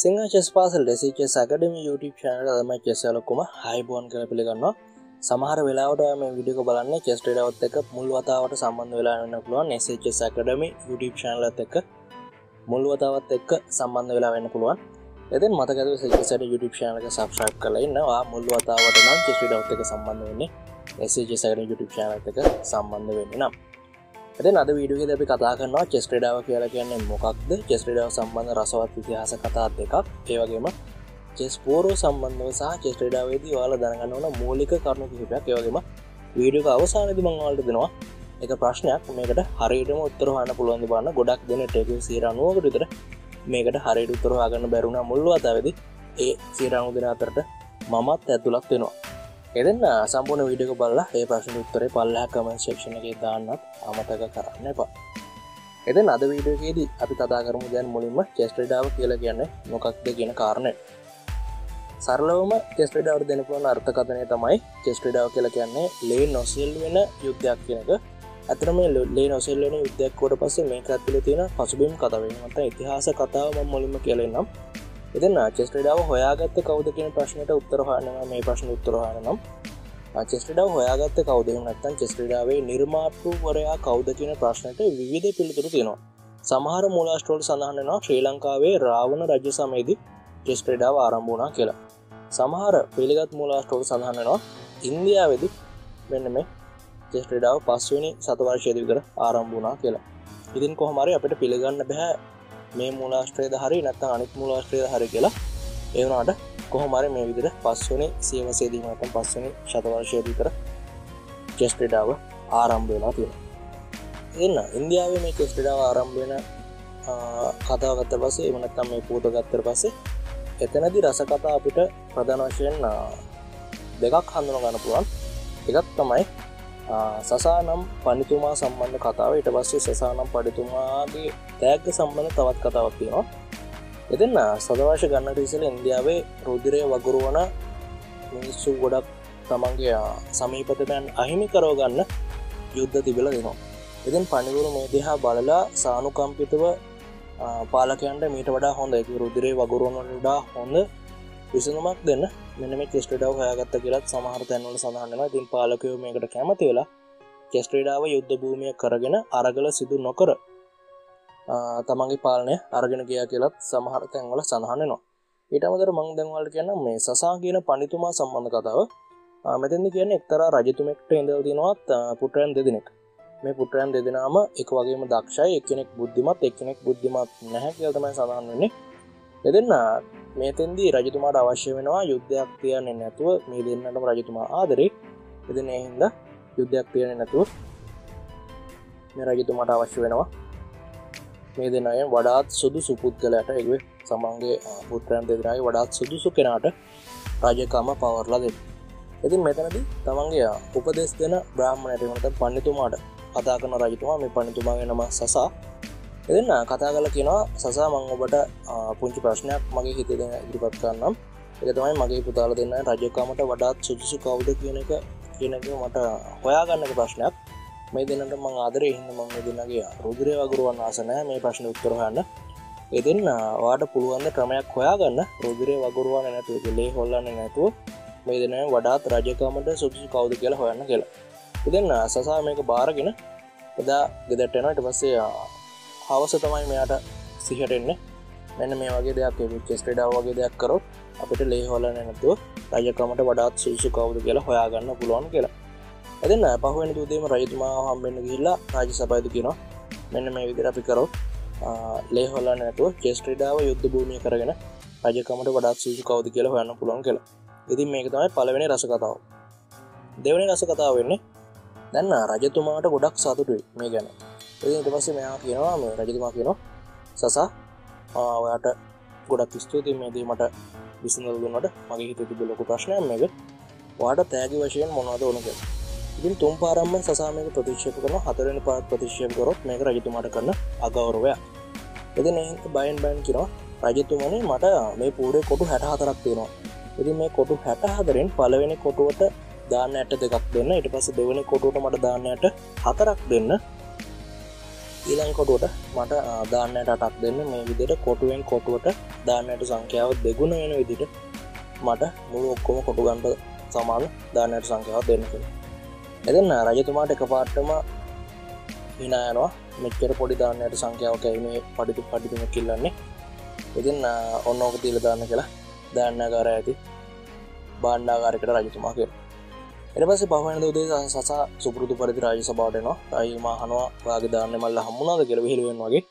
සිංහ චෙස් පාසල් ෙසිච සකඩම YouTube චනල දම චෙසලකුම හයිබෝන් කර පිළිගන්නවා. සමහර වෙලාවට මේ විඩික බලන්න චෙස්ටඩවත් එක මුල් වතාවට සම්බන්ධ වෙලා වන්න පුළුවන් එසච සකඩම YouTube චනලත් එක මුල් වතාවත් එක්ක සම්බන්ධ වෙලා වෙන්න පුළුවන්. එතින් මතකද සට YouTube චනලක සබස්්‍රයිප් කලඉන්නවා මුල් වතාවට නම් චෙස්ටඩවත් එක සම්බන්ධ වෙන්නේ එසච සකට YouTube චනලත් එක සම්බන්ධ වෙන්න නම්. ඇති අද වීඩියෝ අපි කතා කරනවා චෙස්ට්‍රඩාව කියලා කියන්නේ මොකක්ද? චෙස්ට්‍රඩාව සම්බන්ධ රසවත් ඉතිහාස කතා දෙකක්. ඒවගේම චෙස්පෝරෝ සම්බන්ධව සහ චෙස්ට්‍රඩාවේදී වාල දැනගන්න ඕන මූලික කරුණු කිහිපයක්. ඒවගේම වීඩියෝ අවසානති මංවාලට දෙනවා. එක ප්‍රශ්නයක්. මේකට හරිටම උත්තරහන්න පුළුවන් බන්න ගොඩක් දෙන ටෙක සීරනුවකට විතර මේකට හරිට උත්තරවාගන්න බැරුණ මුල්ල අතාවදි ඒ සීරනු දෙන අතරට මමත් ඇතුළක් වෙනවා. එදන්න සම්පූර්ණ විඩියක බල්ලා ඒ ප්‍රශ්න උත්තරේ පල්ලා කමන් ශක්ෂණගේ දාන්නත් අමතක කරන්න එපා. එද අද වීඩියෝගේදී අපි කතා කරමු දැන් මුලින්ම චෙස්ට්‍රඩාව කියල කියන්න මොකක්ද කියන කාරණය. සරලවම චෙස්ට්‍රඩාව දෙනපුුවන් අර්ථකතනය තමයි චෙස්ට්‍රඩාව කියල කියන්නේ ලේ නොසෙල් වෙන යුද්ධයක් කියනක ඇතරම ලේ නොසෙල් වෙන යුද්ධයක්කොට පස්සේ මේ ඇත්තුල තියෙන පසුබිම් කතවීමට ඉතිහාස කතාව මුලින්ම කියලෙන්නම් එතින් චෙස්ටඩාව හොයාගත්ත කවද කියන ප්‍රශ්නයට උත්තරහන්න මේ ප්‍රශ්න උත්තරහන නම් චෙස්ටඩාව හොයාගත්ත කවද? නත්තන් චෙස්ටඩාවේ නිර්මාපු වරයා කවද කියන ප්‍රශ්නයට විවිධ පිළිතුරු තියෙනවා. සමහර මුලාස්ටෝල් සඳහන්නවා ශ්‍රී ලංකාවේ රාවණ රජ්‍ය සමයේදී චෙස්ට්‍රඩාව ආරම්භුණා කියලා. සමහර පිළිගත් මුලාස්ටෝල් සඳහන්නවා ඉන්දියාවෙදි මෙන්න මේ චෙස්ට්‍රඩාව පස්වනි සතවර්ශයද විතර ආරම්භුණා කියලා. ඉතින් කොහමරි අපට පිළිගන්න බැහැ මේ මූලාශ්‍රයද හරි නැත්ත අනිත් මූලාශ්‍රයද හරි කියලා ඒවනාට කොහොමරි මේ විදිර පස්වනි සියවසේදීමට පස්වනි ශතවර්ශයදී කර චෙස්ටඩාව ආරම්භ වෙලා තියෙන එන්න ඉන්දියාව මේ කෙස්ටඩාව ආරම්භෙන කතාගත්ත පසේ එමනත්තම් මේ පූත ගත්තර පස්සේ එතනදි රස කතා අපිට ප්‍රධන වශයෙන් දෙකක් හඳුන ගන්න පුළුවන්. එකත් තමයි සසා නම් පනිතුමා සම්බන්ධ කතාව. ඉට පස්සේ සසානම් පඩිතුමාගේ තෑග්ග සම්බඳධ තවත් කතාවක් තියෙනවා. එතින්න සදවාශ ගන්න රිසල ඉන්දියාවේ රුදිරය වගුරුවන මිනිස්සු ගොඩක් තමන්ගේ සමීපතමයන් අහිමි කරෝ ගන්න යුද්ධ තිබල දෙනවා. ඉතින් පනිවුරු මේ දෙහා බලලා සානුකම්පිතව පාලකයන්ට මීට වඩා හොඳ. එක රුදිරේ වගුරුවනටඩා හොඳ විසඳුමක් දෙන්න. මෙනම චෙස්ටඩාව හයාගත්ත කියලත් සමහර තැන්වල සඳහන්නවා තින් පාලකයෝ මේකට කැමති වෙලා චෙස්ට්‍රඩාව යුද්ධ භූමිය කරගෙන අරගල සිදු නොකර තමන්ගේ පාලනය අරගෙන ගියා කියලත් සමහර තැන්වල සඳහනනවා ඊට අමතර මං දැන්වලට කියන්න මේ සසා කියන පනිතුමා සම්බන්ධ කතාව. මෙතැදි කියන එක්තර රජතුමෙක්ට ඉඳල් තිනවත් පුටරයන් දෙදෙනෙක්. මේ පුටරයන් දෙදෙනම එක වගේම දක්ෂයි එක්කෙනෙක් බුද්ධිමත් එක්කෙනෙක් බුද්ධිමත් නැහැ කියල්තමයි සඳහන් වෙන්නේ. එදන්න මේතන්දී රජතුමාට අවශ්‍ය වෙනවා යුද්ධයක් තියන්නේ නැතුව මේ දෙන්නටම රජතුමා ආදරේ. එදන එහින්ද යුද්ධයක් තියන නැතුව මේ රජතුමාට අවශ්‍ය වෙනවා. මේ දෙන්නය වඩාත් සුදු සුපුද්ගලයට එක්ව සමන්ගේ පුත්‍රයන් දෙදරයි වඩාත් සුදුසු කෙනාට රජකම පවරලා දෙ ඉතින් මෙතනදී තමන්ගේ උපදෙස් දෙන බ්‍රහ්මණයටමට පණිතුමාට කතා කන රජතුමා මේ පණිතුමාගේ නම සසා එදන්න කතා කල කියෙනවා සසා මං ඔබට පුංචි ප්‍රශ්නයක් මගේ හිත දෙන ඉදිරිපත් කරන්නම්. එක තමයි මගේ පුතාල දෙන්න රජකාමට වඩාත් සුදුසු කවුද කියන එක කියනක මට හොයාගන්නක ප්‍රශ්නයක්. මේ දෙන්නට මං ආදරය හින්න මං දෙන්නගේ රුදුරය වගරුවන් ආසනෑ මේ ප්‍රශ්න උත්තරහන්න එතින්න වාට පුළුවන්ද ක්‍රමයක් හොයාගන්න? රුදුරය වගරුවන් නැතුව ලේ හොල්ලන්න නැතුව මේ දෙන වඩාත් රජකාමට සුදුසු කවුද කියලා හොයන්න කියලා. ඉතින්න සසා මේක බාරගෙන එදා ගෙදටෙනට පස්සේ හවස තමයි මෙයාට සිහටෙන්න මෙන්න මේ වගේ දෙයක් චෙස් ක්‍රඩාව වගේ දෙයක් කරොත් අපිට ලේ හොල නැතුව රජකමට වඩාත් සුසු කවුද කියලා හොයාගන්න පුළුවන් කියලා. ඇදන්න පහුවෙන තුදේම රජතුමා හම්බෙන්න්න ගිල්ලා රාජ සපයිතු කියෙනවා. මෙන්න මේ විදිර අපි කරොත් ලේ හොල්ලා නැතුව චෙස්ට්‍රඩාව යුද්ධ භූමිය කරගෙන රජකමට වඩාත් සුසු කවුද කියලා හොයන්න පුළුවන් කියලා. ඉතින් මේක තමයි පලවෙනි රස කතාව. දෙවනි රස කතාව වෙන්නේ දැන්න රජතුමාට ගොඩක් සතුටුයි මේ ගැන. ඉට පස්සේ මෙයා කියනවා මේ රජතුමා කියනවා සසා ඔයාට ගොඩක් ස්තුති මේදී මට විසඳල්දුනට මගේ හිත තිබ ලොකු ප්‍රශ්නයක් මේක. වාට තෑගි වශයෙන් මොනවද ඕනක ඉතින් තුම් පාරම්ම සසාමක ප්‍රතිශ්ෂප කරන හතරෙන පාත් ප්‍රතිශ්ෂය කරොත් මේක රජතුමාට කරන්න අගෞරවය එති බයින් බයින් කිනවා රජතුමනේ මට මේ පූරේ කොටු හැට හතරක් තියෙනවා. ඉති මේ කොටු හැට හදරෙන් පලවෙනි කොටුවට දාන්න ඇට දෙකක් දෙන්න. ඉට පස දෙවනි කොටුවට මට දාන්නයට හතරක් දෙන්න. ඊළං කොටුවට මට දාන්නයට අටක් දෙන්න. මේ විදිට කොටුවෙන් කොටුවට දාන්නයට සංඛ්‍යාව දෙගුණ වෙන විදිට මට මුළු ඔක්කොම කොටු ගන්ට සමාන දානයට සංඛ්‍යාව දෙන්නක එදන්න රජතුමාට එක පාට්ටම හිනායනවා මෙච්චර පොඩි දාන්නයට සංඛ්‍යාව කැවීමේ පඩිතු පඩිතුම කිල්ලන්නේ? ඉතින් ඔන්න ඕක තිීල දාන්න කියලා දාන්නකාර ඇති බාණ්ඩාකාරකට රජතුමා කිය එට පස පහන දේ සසා සුපුරුදු පරිදි රාජ සබාටනවා රයිම හනවා වාගේ දාන්න මල්ල හම්මුණද කියල හිලුවෙන් වගේ.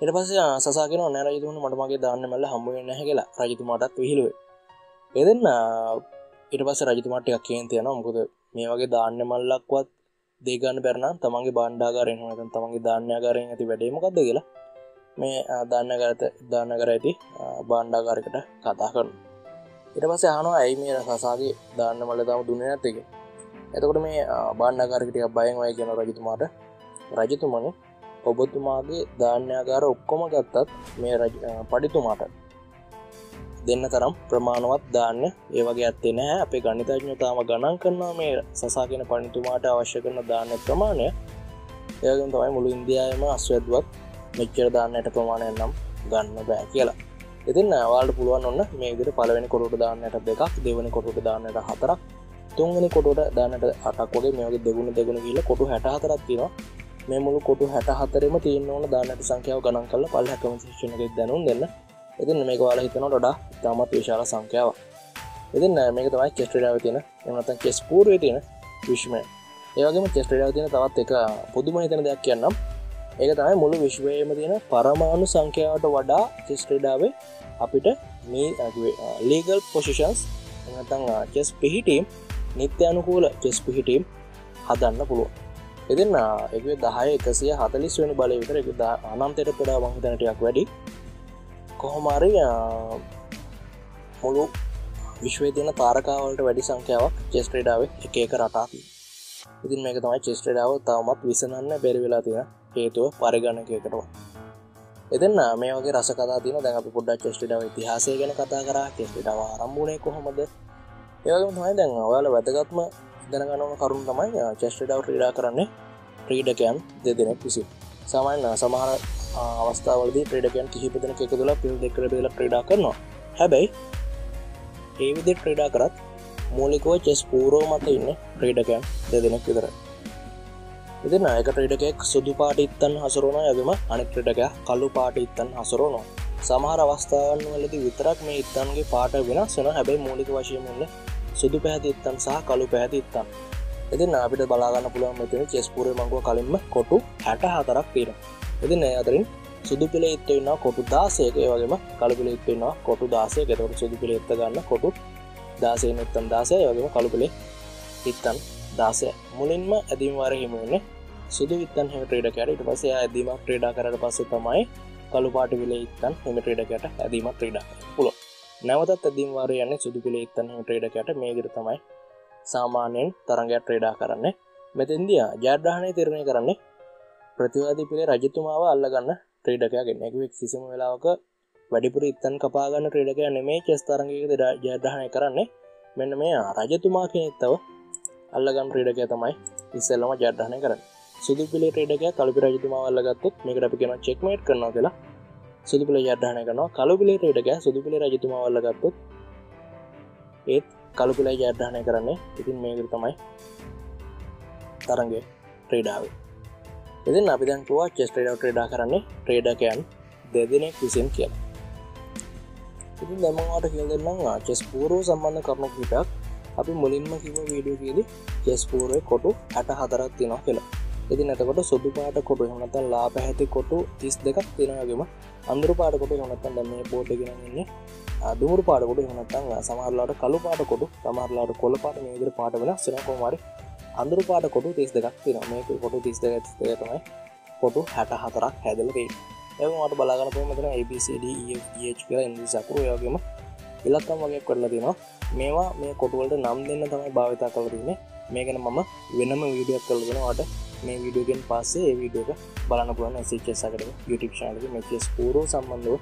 එට පස සසාගෙන නෑ රජතුමන මටමගේ දාන්න මල්ල හම්බුවෙන් නැහ කියලා. රජතුමාටත් විහිලුවේ එදන්න ඉට පස රජතුමාටයක් කියන්තියන මොකද මේ වගේ දාන්න මල්ලක්වත් දේගන්න බැරනම් තමන්ගේ බණ්ඩාගරෙන් හනතන් තමන්ගේ ධාන්‍යකාරයෙන් ඇති වැඩේමකක්ද කියලා. මේ දාන්න කරත දාන්න කර ඇති බාණ්ඩාකාරකට කතා කරන ඉට පස හනවා ඇයි මේ සසාගේ දාන්න මල්ල තම දුන්න ඇත්තක එතකොට මේ බාණ්ඩාකාරකටිය බයෙන් වය කියන රජතුමාට රජතුමන ඔබතුමාගේ ධාන්‍යාකාර ඔක්කොම ගත්තත් මේ පඩිතුමාට දෙන්න තරම් ප්‍රමාණවත් දාන්න ඒවගේ ඇත්තේ නෑ අපේ ගනිතඥතාම ගණන් කරනවා මේ සසාගෙන පනිතුමාට අවශ්‍ය කරන දාන්න ප්‍රමාණය. ඒගම් තමයි මුළු ඉන්දයාම අස්වැදවත් මෙච්චර දාන්නට ප්‍රමාණය නම් ගන්න බෑ කියලා. ඉතින් වාල්ට පුළුවන් ඔන්න මේකට පලවෙනි කොටට දාන්නට දෙකක් දෙවනි කොටට දාන්නට හතරක් තුන්ගනි කොටට දාන්නට අටක් වගේ මේගේ දෙගුණ දෙගුණ කියල කොටු හැට හතරක් තිනවා මේ මුළු කොටු හැට හතරම තියන්න ඕන දාන්නට සංඛ්‍යාව ගණන් කල පල් හැකම ශෂණක දැනුම් දෙන්න. ඉතින් මේක වාල හිතන ොඩා තමත් විශාල සංඛ්‍යාව ඉතින් මේක තමයි චෙස්ට්‍රඩාව තියෙන එමනතන් කෙස් පූර්ුව තියෙන විශ්මය. ඒවගේම චෙස්ට්‍රඩාව තියෙන තවත් එක පුදුම හිතන දෙයක් කියන්නම්. ඒක තමයි මුළු විශ්වයම තියෙන පරමාණු සංඛ්‍යාවට වඩා චෙස්ට්‍රඩාවේ අපිට මේ ලීගල් පොසිෂන්ස් එතන් චෙස් පිහිටීම් නිත්‍ය අනුකූල චෙස් පිහිටීම් හදන්න පුළුව එතින්න එක දහය එකසිය හතලිස් වනි බලය විතර එක අනම්තයට පොඩා වංහිතනටයක් වැඩි. කොහොමරි මුළු විශ්වය තියන තාරකාවලට වැඩි සංඛ්‍යාවක් චෙස්ට්‍රේඩාව එක එක රටාති ඉතින් මේක තමයි චෙස්ට්‍රේඩාව තවමත් විසනන්න බැරි වෙලා තියෙන හේතුව පරිගණකයකටවා එදන්න මේ වගේ රස කතා තින දැන් අපි පොඩ්ඩක් චෙස්ට්‍රඩාව ඉතිහාසය ගැන කතා කර චෙස්ට්‍රඩාව ආරම්භුණය කොහොමද? ඒවගේ තමයි දැන් ඔයාල වැදගත්ම දැනගනවන කරුණ තමයි චෙස්ට්‍රඩාව ක්‍රීඩා කරන්නේ ක්‍රීඩකයන් දෙදෙනෙක් විසි සමයින්න සමහර අවස්ථාවලද ක්‍රඩකයන් කිහිපදන එක තුළ පිල් දෙකර බෙල ක්‍රඩා කරනවා. හැබැයි ඒවිදි ක්‍රඩා කරත් මූලිකව චෙස් පූරෝ මත ඉන්න ක්‍රඩකයන් දෙදෙනෙක් විතර. ඉතින් අයක ක්‍රඩකෙක් සුදු පාට ඉත්තන් හසරුණ යගම අනි ක්‍රඩක කල්ලු පාට ඉත්තන් හසරුණෝ සමහර අවස්ථාවන් වලද විතරක් මේ ඉත්තන්ගේ පාට වෙනස් වන හැබැයි මූලික වශයෙන්න්න සුදු පැහැති ඉත්තන් සහ කළු පැහැති ඉත්තන්. ඉතින් අපිට බලාගන්න පුළුවන් මෙතින චෙස්පුරය මංගුව කලින්ම කොටු හැට හතරක් තියෙන ඉති නෑ අතරින් සුදු පිළ එත්වෙන්න කොටු දාසයක. වගේම කලපිල එත්වෙන්නවා කොටු දාසය ගෙතවට සුදු පිළ එත්ත ගන්න කොටු දාසය නත්තන් දාසය වගේම කළුපිළේ ඉත්තන් දාසය. මුලින්ම ඇදීම් වාර හිමුවන්න සුදු ඉත්තන් හෙම ට්‍රේඩ කැරට පසය ඇදීමක් ක්‍රේඩා කරට පස්සේ තමයි කළු පාට විල ඉත්තන් හෙම ට්‍රේඩකට ඇදීමක් ක්‍රේඩා පුල නැවතත් ඇදීම් වාර යන්න සුදු පිළ ඉත්තන් හෙම ට්‍රේඩකට මේගර තමයි සාමාන්‍යයෙන් තරගයක් ට්‍රේඩා කරන්න. මෙතන්දිය ජාඩ්‍රහණය තිරණය කරන්නේ ප්‍රතිවාදී පිළේ රජතුමාව අල්ලගන්න ක්‍රීඩකයාගෙන එකක් කිසිම වෙලාවක වැඩිපුර ඉත්තන් කපාගන්න ක්‍රඩකය නෙමේ චෙස්තරගේද ජයද්‍රහණය කරන්නේ. මෙන්න මේ රජතුමා කෙනෙක්තව අල්ලගම් ක්‍රඩකය තමයි ඉස්සල්ලම ජයද්‍රහණය කරන්න. සුදු පිලේ ක්‍රඩක කලපි රජතුමා අල්ලගත්තොත් මේක අපි කෙන චෙක්මේට් කරනවා කියලා. සුදු පිළ ජයද්‍රහණය කරනවා. කලු පිලේ ක්‍රඩක සුදු පිළේ රජතුමා අල්ලගත්තොත් ඒත් කලු පිලා ජයද්‍රහණය කරන්නේ. ඉතින් මේකර තමයි තරගේ ක්‍රීඩාවේ. එතින් අපි දැන්කවා චෙස්ට්‍රේඩ ට්‍රේඩා කරන්නේ ට්‍රේඩකයන් දෙදෙනෙක් විසින් කියලා. ඉතින් දැමවාට කියල් දෙන්නම් චෙස් පූරෝ සම්බන්ධ කරනු පිටක් අපි මුලින්ම කිව වීඩියෝ කියද චෙස් පූරය කොටු ඇට හතරක් තිනවා කියලා. ඉති නැතකොට සුදු පාට කොටු හනතන් ලා පැහැති කොටු තිස් දෙකක් තියෙනගේම අන්දුරු පාටකොට හනත්තන් දැම පෝටගෙනන්නේ දුමුරු පාටකොට හනත්තන් සමහරලාට කළු පාට කොටු තමරලාට කොල පාට මේදර පාට වෙන සනකොමාරි අඳුරු පාට කොටු තිස් දෙකක් තින මේක කොටු තිස් දෙක තමයි කොටු හැට හතරක් හැදලවේ එමට බලාගන පමතන ABCD කියලා ඉදි සකුරු යෝගම ඉලක්කම් වගේ කරලා තිනවා මේවා මේ කොටුවලට නම් දෙන්න තමයි භාවිතා කලරන්නේ මේකන මම වෙනම වීඩියක් කලගෙනවාට මේ විඩියගෙන් පස්සේ ඒ වීඩියක බලන පුලන සිචසකට YouTube ශාලක මෙචස් පූරෝ සම්බන්ධව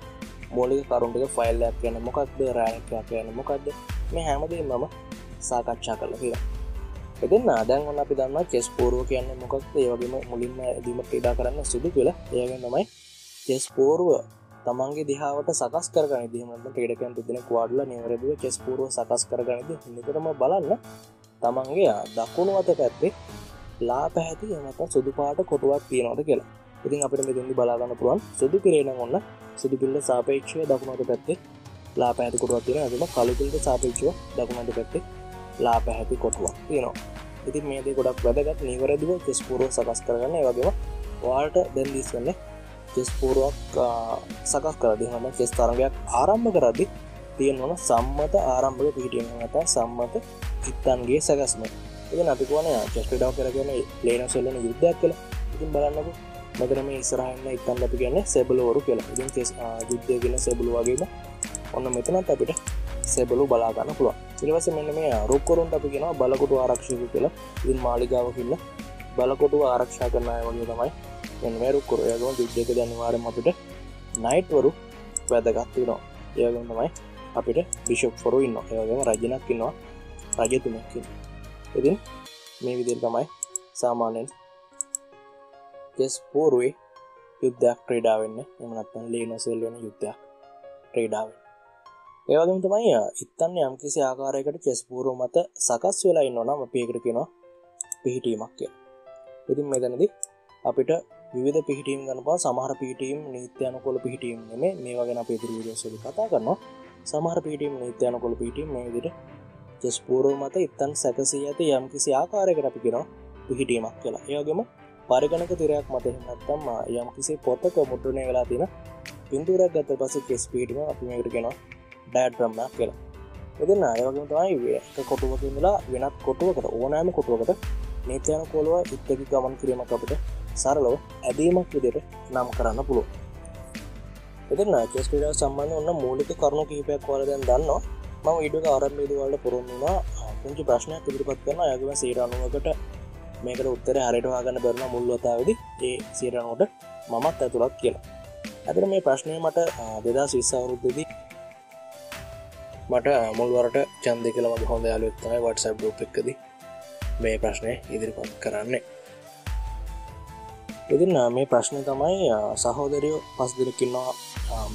මෝලික කරුන්ටික ෆයිල්ලයක් කියන මොකක්ද? රෑයක්යක් කියන මොකක්ද? මේ හැමදේ මම සාකච්ඡා කල කියලා එතින් ආදැන් ඔන්න අපි දන්න චෙස් පෝරුව කියන්න මොකක්ද? ඒවගේම මුලින්ම දීම ක්‍රඩා කරන්න සුදු කියලා. ඒගෙන් තමයි චෙස් පෝරුව තමන්ගේ දිහාවට සකස් කරගන දීමට ටේඩකන් තිදෙන වාඩල නිවරදුව චෙස් පුරුව සකස් කරගනද නිතරම බලන්න තමන්ගේ දකුණු අත පැත්තේ ලා පැහැති එමත සුදු පාට කොටුවක් තියෙනවද කියලා. ඉතින් අපිට මෙදදි බලාගන්න පුළුවන් සුදු පිරේන ඔන්න සුදු පිල්ල සාපේක්ෂය දකුණට පැත්තේ ලා පැහැති කොටුවක් තියෙන ඇතුම කළුපිල්ට සාපේක්ෂව දකුණට පැත්තේ ලා පැහැති කොටුවක් තියෙනවා. ඉතින් මේදේ ගොඩක් වැදගත්. නිවරදිව චෙස් පුරුව සකස් කරගන්න. වගේම වාල්ට දැන්දිස් වන්නේ චෙස් පුරුවක් සකස් කරදි හම චෙස් තරගයක් ආරම්භ කරදි තියෙන්වන සම්මත ආරම්භක පිහිටියෙන් ඇත සම්මත ඉත්තන්ගේ සැකස්ම එ අපිකවන චෙස්ටඩාව කරගෙන ලේන සෙල්ලන යුද්ධයක් කළ. ඉතින් බලන්නකු මෙතරම ඉස්රහන්න ඉත්තන් ලපි ගැන්න සැබලවරු කියලා. ඉතින් චෙස් යුද්ධයගෙන සැබලු වගේම ඔන්න මෙතනත් අපිට සැබලු බලාගන්න පුළුව ඉනිවස මෙන්න මේ රුක්කරුන්ට අපි කියෙන බලකොටු ආරක්ෂක කියලා. ඉතින් මාලිගාව කියන්න බලකොටු ආරක්ෂා කරනය වගේ තමයි මෙරුක්කර යගම යුද්ධක දන්නවාරම අපිට නයිට්වරු වැදගත්තිනවා ඒගම තමයි අපිට බිෂප් ෆොරු ඉන්න ඒගම රජනක් ඉන්නවා. රජතුමැක්කින් ඉතින් මේ විදිල් තමයි සාමාන්‍යෙන් කෙස් පෝරුවේ යුද්ධයක් ක්‍රඩාවෙන්න එමනත්තන් ලේනොසෙල් වෙන යුද්ධයක් ක්‍රඩාව ඒවගම තමයි ඉත්තන්න යම්කිසි ආකාරයකට චෙස්පූරුව මත සකස් වෙලා ඉන්නවනම් අපේකට කෙනවා පිහිටීමක් කිය ඉතින් මෙතනද අපිට විධ පිහිටීම් ගනපා සමහර පිහිටීම් නීත්‍යයන කොල පිහිටීම් නෙම මේ වගෙන පිදිර විදසලි කතා කරනවා. සමහර පිහිටීම් නීත්‍යයන කොළ පිහිටීම් මේ විදිට චෙස්පූරුව මත ඉත්තන් සැකසී ඇති යම්කිසි ආකාරයකට අපි කෙනවා පිහිටීමක් කියලා. ඒගේම පරිගණක තිරයක් මත නත්තම් යම්කිසි පොත්තක මුට්ටනේ වෙලා තියෙන පින්තුරක් ගත පස කෙස් පිහිටීම අපි මේකට කෙනවා ඩෑඩ්‍රම්මක් කියලා. එතින්න අයවගේම තමයි එක කොටුවකින්ලා වෙනත් කොටුවකට ඕනෑම කොටුවකට නීත්‍යයන කොළුව ඉත්තකි ගමන් කිරීමක් අපට සරලව ඇදීමක් විදියට නම් කරන්න පුළුව එතින්න චෙස්පිට සම්බන්ධ ඔන්න මූලික කරුණු කිහිපයක් වලදැන් දන්නවා. මම ඉඩක ආරම්භේද වලට පුරුන්ුණා පුංචි ප්‍රශ්නයක් පිළිපත් කරන අයගම සේරනුවකට මේකට උත්තර හරිට වාගන්න බරන මුල්ලතාවදි ඒ සේරනුවට මමත් ඇතුළත් කියලා. ඇතර මේ ප්‍රශ්නය මට දෙදා විස්සවරුද්දදී මට මුල්වරට චන්ද කළ මගේ හොඳ යාලුත්තමයි වටසබ් ගෝප එකද මේ ප්‍රශ්නය ඉදිරිපත් කරන්නේ. ඉතින් මේ ප්‍රශ්නය තමයි සහෝදරයෝ පස් දෙනකින්නවා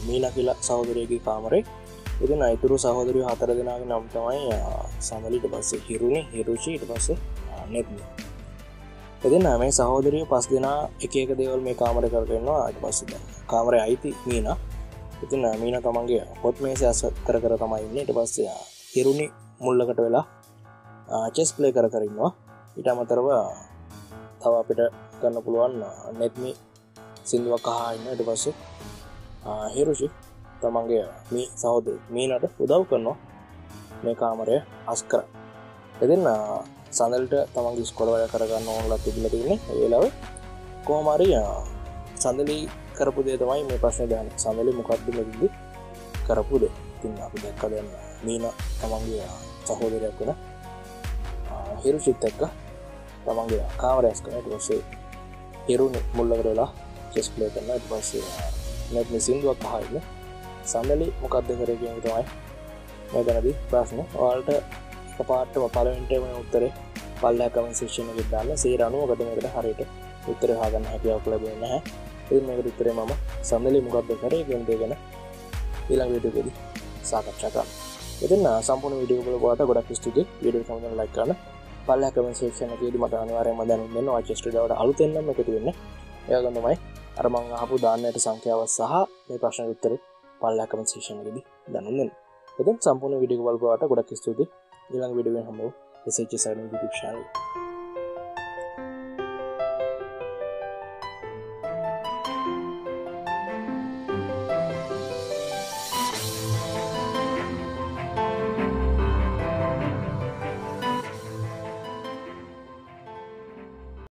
මීන කියලා සහෝදරයගේ කාමරේ. ඉතින් අයිතුරු සහෝදරය හතර දෙනාගේ නම් තමයි සමලිට පස්සේ හිරුණි හිරුචීට පස්සේ නෙත්ම එතින් මේ සහෝදරය පස් දෙනා එක එක දේවල් මේ කාමර කරගන්නවා අට පස්ස කාමරය අයිති මීන. ඉතින් මීන තමන්ගේ පොත් මේ ඇස කර කර තමයින්නට පස්සේ හිරුණි මුල්ලකට වෙලා චෙස් ප්ලේ කර කරන්නවා ඉට අමතරව තව අපිට ගන්න පුළුවන් නෙත්මි සිින්දුවක් කහාන්න ට පස්සේ හිරුෂි තමන්ගේ මේ සහෝද මීනට උදව් කරනවා මේ කාමරය අස් කර එතින්න සඳල්ට තමන්ගේ ස්කොලවය කරගන්න ඕනලා තිබිල තින්නේ ඒලාව කෝමරිය සඳලී කරපු දේ තමයි මේ ප්‍රශ්න දයන සඳලි මොකක්දම විදි කරපුද තින්න අපි දැක්ක දෙන්න මීන තමන්ගේ සහෝදරයක් වෙන හිරු චිත් එක්ක තමන්ගේ කාමරයස් කනට වසේ හිරුණ මුල්ලකරලා චෙස්පලේ කරන්න ඇට පස්සේ නැත්ම සිින්දුවක් කහන්න සඳලි මොකක්ද කරගෙන තමයි මෙතනද ප්‍රශ්න ඔල්ට පාටම පලවෙන්ට වන උත්තරේ පල්ලා කමන් ශේෂණ විදාන්න සේරනුව ගතමකට හරියට උත්තර හගන්න හැකියාවක් ලැබෙන හැ ඒ මේකට උත්තරේ මම සඳලි මොකක්ද කරේ ගෙන්දේ ගැන ඊළඟ විඩියෝගෙදි සාකච්ඡා කරන්න ඉතින් සම්පූර්ණ වීඩියෝ බල වාට ගොඩක් ස්තුතියි වීඩියෝ සම්බන්ධව ලයික් කරන්න පල්ලා කමෙන්ට් සෙක්ෂන් එකේදී මට අනිවාර්යයෙන්ම දැනුම් දෙන්න. ඔය ස්ටුඩියෝවට අලුතෙන් නම් එකතු වෙන්න. එයාගම තමයි අර මං අහපු දාන්නයට සංඛ්‍යාව සහ මේ ප්‍රශ්න උත්තරේ පල්ලා කමෙන්ට් සෙක්ෂන් එකේදී දැනුම් දෙන්න. ඉතින් සම්පූර්ණ වීඩියෝ බලපුවාට ගොඩක් ස්තුතියි. ඊළඟ වීඩියෝවෙන් හම්බෙමු SHS YouTube channel.